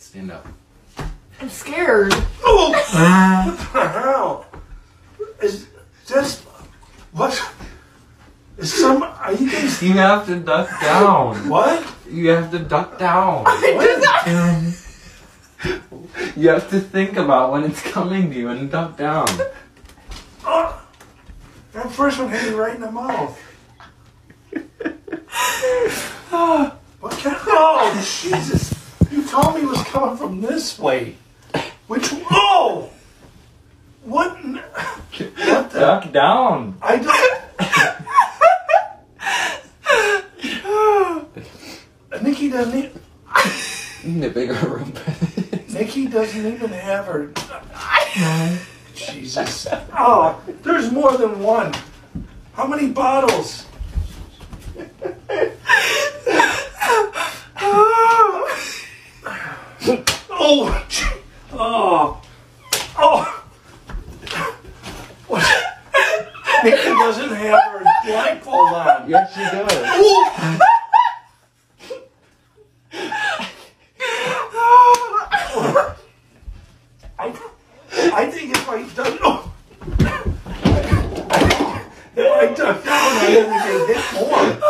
Stand up. I'm scared. Oh, what the hell? Is this what? Is some? Are you guys? You have to duck down. What? You have to duck down. I What? You have to think about when it's coming to you and duck down. Oh, that first one hit me right in the mouth. what kind? Oh, Jesus! You told me it was coming from this way. Which? Oh! What? What the? Duck down. I don't. Nikki doesn't. e- You need a bigger room. Nikki doesn't even have her. Jesus. Oh, there's more than one. How many bottles? Oh, oh, oh. What? Nikki doesn't have her blindfold on. yes, she does. I, I think if I done, oh, if I duck down, I think I hit more.